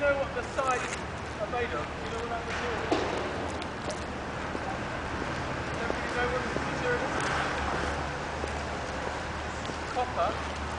you know what the sides are made of? You know what that material is? Does everybody know what material is? Copper.